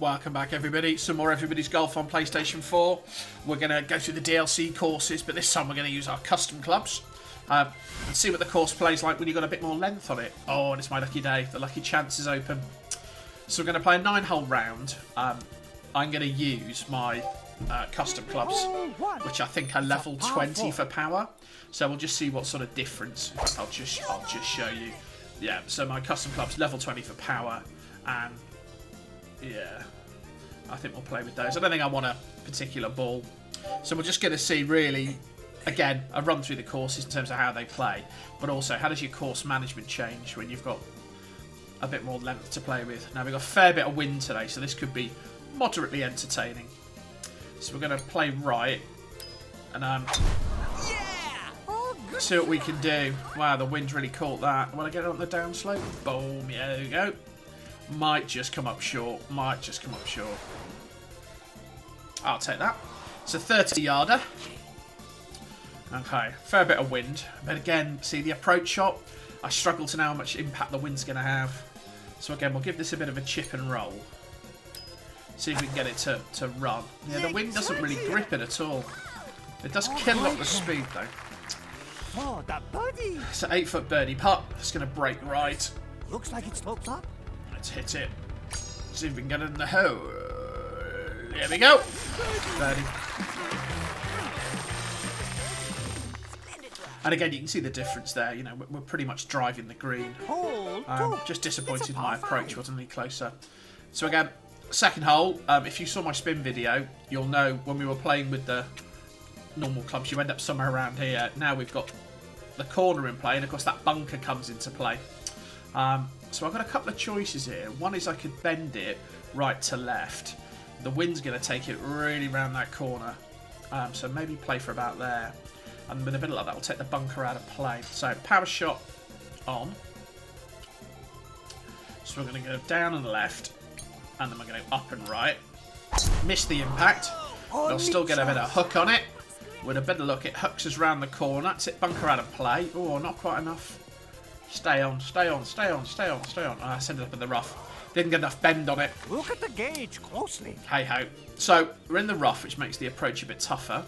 Welcome back, everybody. Some more Everybody's Golf on PlayStation 4. We're going to go through the DLC courses, but this time we're going to use our custom clubs uh, and see what the course plays like when you've got a bit more length on it. Oh, and it's my lucky day. The lucky chance is open. So we're going to play a nine-hole round. Um, I'm going to use my uh, custom clubs, which I think are level 20 for power. So we'll just see what sort of difference. I'll just, I'll just show you. Yeah, so my custom clubs level 20 for power, and yeah, I think we'll play with those. I don't think I want a particular ball. So we're just going to see really, again, a run through the courses in terms of how they play, but also how does your course management change when you've got a bit more length to play with. Now we've got a fair bit of wind today, so this could be moderately entertaining. So we're going to play right, and um, Yeah! oh, see what we can do. Wow, the wind really caught that. When I get it on the downslope, boom, yeah, there we go. Might just come up short. Might just come up short. I'll take that. It's a 30 yarder. Okay, fair bit of wind. But again, see the approach shot? I struggle to know how much impact the wind's going to have. So again, we'll give this a bit of a chip and roll. See if we can get it to, to run. Yeah, the wind doesn't really grip it at all. It does kill a lot of the speed though. Oh, that birdie! It's an 8 foot birdie putt. It's going to break right. Looks like it slopes up. Let's hit it. See if we can get it in the hole. There we go. Birdie. And again, you can see the difference there. You know, we're pretty much driving the green. Um, just disappointed my approach wasn't any closer. So again, second hole. Um, if you saw my spin video, you'll know when we were playing with the normal clubs, you end up somewhere around here. Now we've got the corner in play, and of course that bunker comes into play. Um, so I've got a couple of choices here. One is I could bend it right to left. The wind's going to take it really round that corner. Um, so maybe play for about there. And with a bit like that, we'll take the bunker out of play. So power shot on. So we're going to go down and left. And then we're going to go up and right. Miss the impact. We'll still get a bit of hook on it. With a bit of luck, it hooks us round the corner. That's it, bunker out of play. Oh, not quite enough. Stay on, stay on, stay on, stay on, stay on. Ah, I sent it up in the rough. Didn't get enough bend on it. Look at the gauge closely. Hey ho. So we're in the rough, which makes the approach a bit tougher.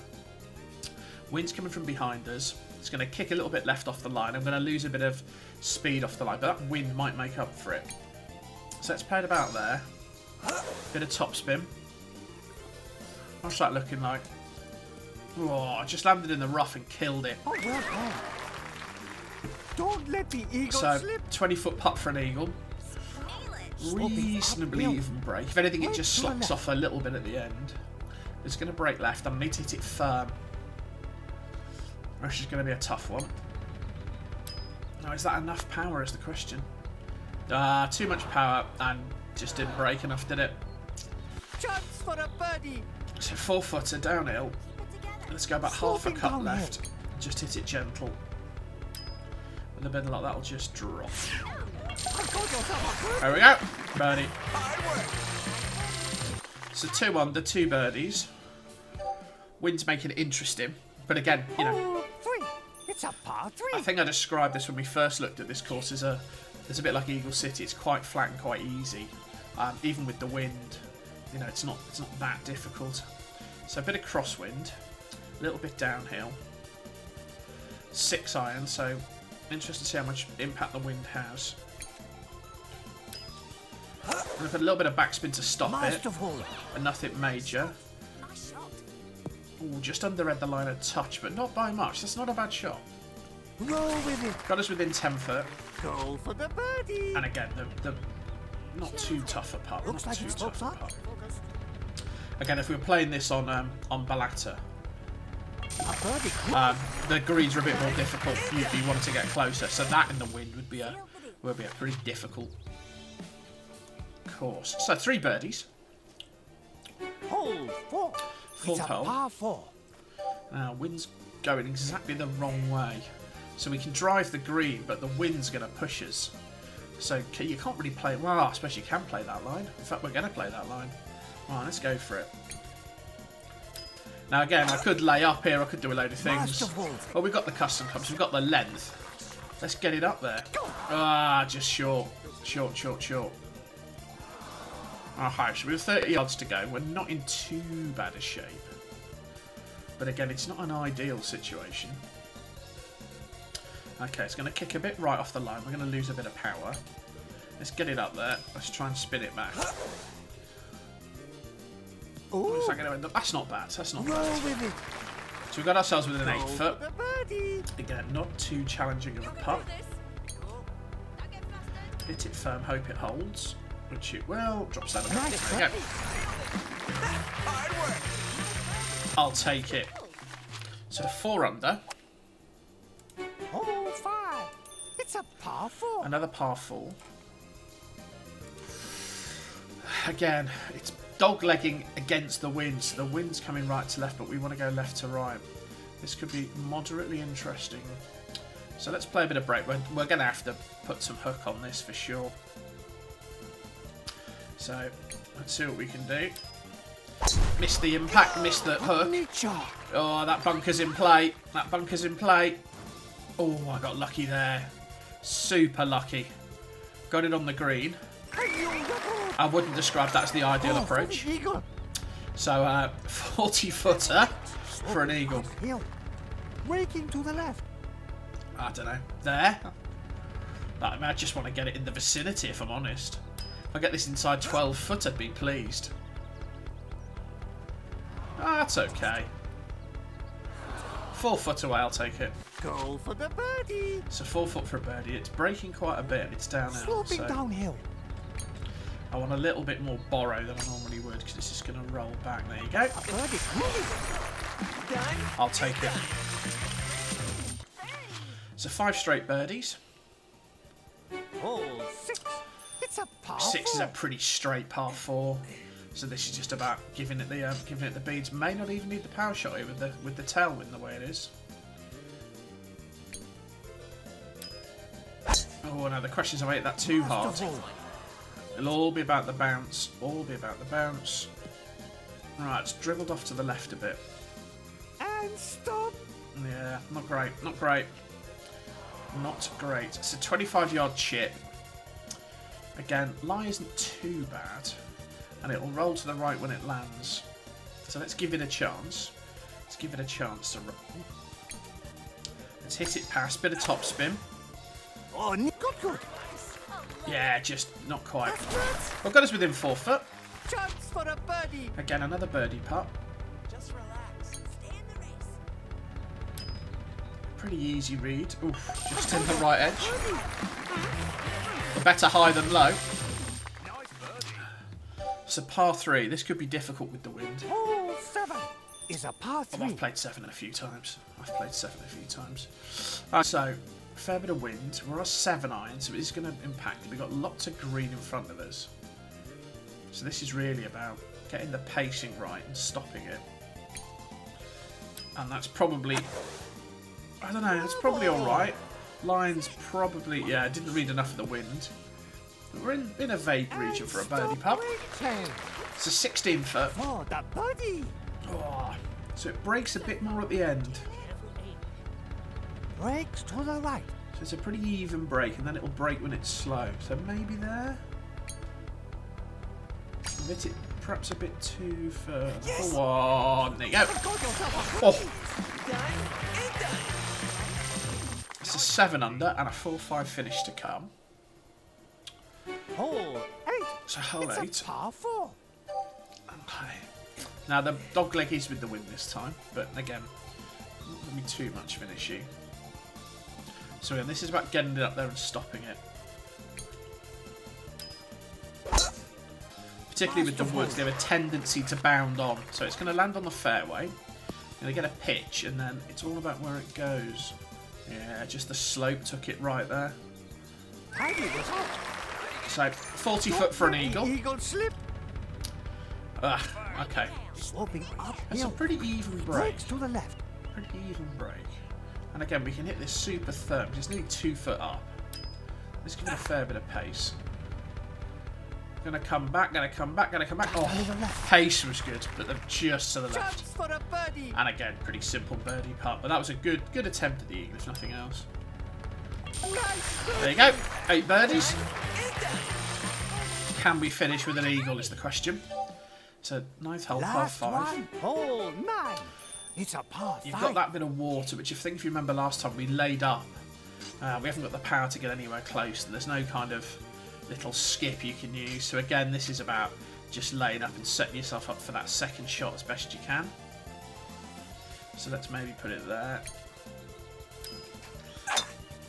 Wind's coming from behind us. It's going to kick a little bit left off the line. I'm going to lose a bit of speed off the line, but that wind might make up for it. So let's play it about there. Bit of topspin. What's that looking like? Oh, I just landed in the rough and killed it. Oh, well. Don't let the eagle So, slip. 20 foot putt for an eagle. Reasonably even break. If anything, it just to the slots left. off a little bit at the end. It's going to break left. I need to hit it firm. Which is going to be a tough one. Now, is that enough power is the question. Ah, too much power and just didn't break enough, did it? Chance for a birdie. So four footer downhill. Let's go about half a cut downhill. left. Just hit it gentle. With a bit like that, will just drop. I told yourself a There we go. Birdie. So 2-1, the two birdies. Wind's making it interesting. But again, you know, three. It's a par three. I think I described this when we first looked at this course as a it's a bit like Eagle City. It's quite flat and quite easy. Um, even with the wind, you know, it's not it's not that difficult. So a bit of crosswind, a little bit downhill. Six iron, so interested to see how much impact the wind has. I'm gonna a little bit of backspin to stop it, Masterful. but nothing major. Ooh, just underread the line a touch, but not by much. That's not a bad shot. Roll with it. Got us within 10 foot. Go for the birdie. And again, the, the not too tough a putt. Looks not like too it tough a up. putt. Again, if we were playing this on um, on Balata. Um, the greens are a bit more difficult if you wanted to get closer. So that in the wind would be a would be a pretty difficult course. So three birdies. Hole four. Hole. par four. Now wind's going exactly the wrong way, so we can drive the green, but the wind's going to push us. So you can't really play. Well, I suppose you can play that line. In fact, we're going to play that line. Right, let's go for it. Now again, I could lay up here. I could do a load of things. Well, we've got the custom cups. We've got the length. Let's get it up there. Ah, just short, short, short, short. Alright, so we have 30 yards to go. We're not in too bad a shape. But again, it's not an ideal situation. Okay, it's going to kick a bit right off the line. We're going to lose a bit of power. Let's get it up there. Let's try and spin it back. Ooh, Is that going to end up? That's not bad. That's not roll bad. with it. So we got ourselves with an 8 foot. Again, not too challenging of a putt. Hit it firm, hope it holds. Which it will. Drops down a bit. Nice There we go. I'll take it. So four under. Hole five. It's a par four. Another par four. Again, it's dog legging against the wind. So the wind's coming right to left, but we want to go left to right. This could be moderately interesting. So let's play a bit of break. We're, we're going to have to put some hook on this for sure. So let's see what we can do. Missed the impact, missed the hook. Oh, that bunker's in play. That bunker's in play. Oh, I got lucky there. Super lucky. Got it on the green. I wouldn't describe that as the ideal Oh, approach. So, uh, 40 footer for an eagle. Hill. Raking to the left. I don't know. There. I, mean, I just want to get it in the vicinity, if I'm honest. If I get this inside 12 foot, I'd be pleased. Ah, that's okay. Four foot away, I'll take it. Go for the birdie. So four foot for a birdie. It's breaking quite a bit. It's down now. Sloping So downhill. I want a little bit more borrow than I normally would because this is going to roll back. There you go. I'll take it. So five straight birdies. Six. It's is a pretty straight par four. So this is just about giving it the um, giving it the beads. May not even need the power shot here with the with the tailwind the way it is. Oh no, the question is I hit that too hard. It'll all be about the bounce. All be about the bounce. Right, it's dribbled off to the left a bit. And stop. Yeah, not great. Not great. Not great. It's a 25 yard chip. Again, lie isn't too bad. And it'll roll to the right when it lands. So let's give it a chance. Let's give it a chance to roll. Let's hit it past. Bit of top spin. Oh, Good, good. Yeah, just not quite. That's good. Well, got us within four foot. Chance for a birdie. Again, another birdie putt. Just relax. Stay in the race. Pretty easy read. Oof, just in the right edge. Better high than low. So par three. This could be difficult with the wind. Hole seven is a par Oh, three. I've played seven a few times. I've played seven a few times. Uh, so, a fair bit of wind. We're on seven iron, so it's going to impact. We've got lots of green in front of us. So this is really about getting the pacing right and stopping it. And that's probably... I don't know, it's probably alright. Line's probably... Yeah, I didn't read enough of the wind. But we're in, in a vague region for a birdie putt. It's a 16 foot. birdie. Oh, so it breaks a bit more at the end. Breaks to the right. So it's a pretty even break, and then it'll break when it's slow. So maybe there. A bit, perhaps a bit too far. Yes! Oh, there you go. Got yourself a Oh, birdie. Done and done. it's a seven under and a 4-5 finish to come. Hole eight. So hole It's eight. a par four. Okay. Now the dog leg is with the win this time, but again, not going to be too much of an issue. So again, this is about getting it up there and stopping it. Particularly with the woods, they have a tendency to bound on. So it's going to land on the fairway, going to get a pitch, and then it's all about where it goes. Yeah, just the slope took it right there. Tidy was out. So 40 foot for an eagle. Eagle slip. Ugh, okay. Sloping That's a pretty even break. To the left. Pretty even break. And again, we can hit this super firm. It's nearly two foot up. Let's give it a fair bit of pace. Gonna come back, gonna come back, gonna come back. Oh, pace was good, but they're just to the left. a. And again, pretty simple birdie putt, but that was a good good attempt at the eagle, if nothing else. There you go, eight birdies. can we finish with an eagle is the question. So ninth hole, par Last five. One, hole nine. It's a par You've got that bit of water, which I think if you remember last time we laid up. Uh, we haven't got the power to get anywhere close. And there's no kind of little skip you can use. So again, this is about just laying up and setting yourself up for that second shot as best you can. So let's maybe put it there.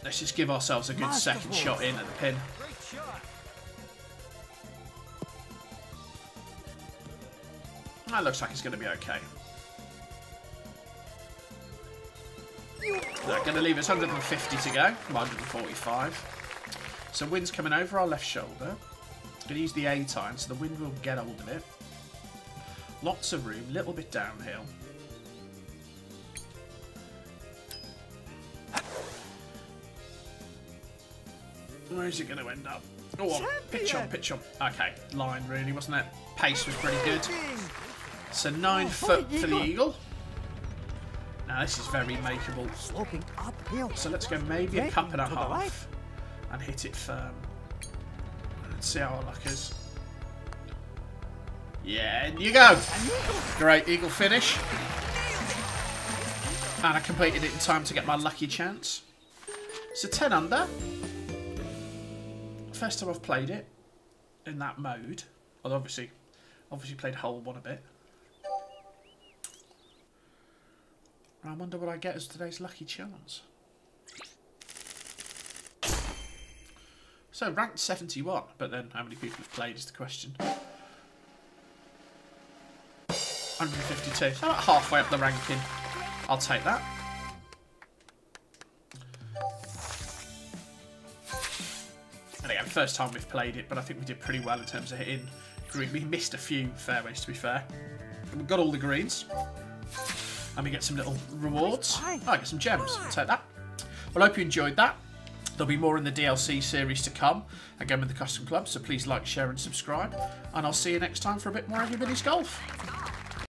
Let's just give ourselves a good second Masterful. shot in at the pin. That looks like it's going to be okay. They're going to leave us 150 to go, 145. So wind's coming over our left shoulder. Going to use the A time, so the wind will get hold of it. Lots of room, little bit downhill. Where is it going to end up? Oh, on. pitch on, pitch on. Okay, line really, wasn't it? Pace was pretty good. So nine oh, foot for the eagle. Now this is very makeable. Sloping uphill. So let's go maybe a cup and a half and hit it firm. Let's see how our luck is. Yeah, in you go. Great eagle finish. And I completed it in time to get my lucky chance. So 10 under. First time I've played it in that mode. Although obviously, obviously played hole one a bit. I wonder what I get as today's lucky chance. So ranked 71, but then how many people have played is the question. 152. So about halfway up the ranking. I'll take that. And again, first time we've played it, but I think we did pretty well in terms of hitting green. We missed a few fairways, to be fair. We've got all the greens. And we get some little rewards. Oh, I get some gems. I'll take that. Well, I hope you enjoyed that. There'll be more in the DLC series to come, again with the Custom Club, so please like, share and subscribe. And I'll see you next time for a bit more Everybody's Golf.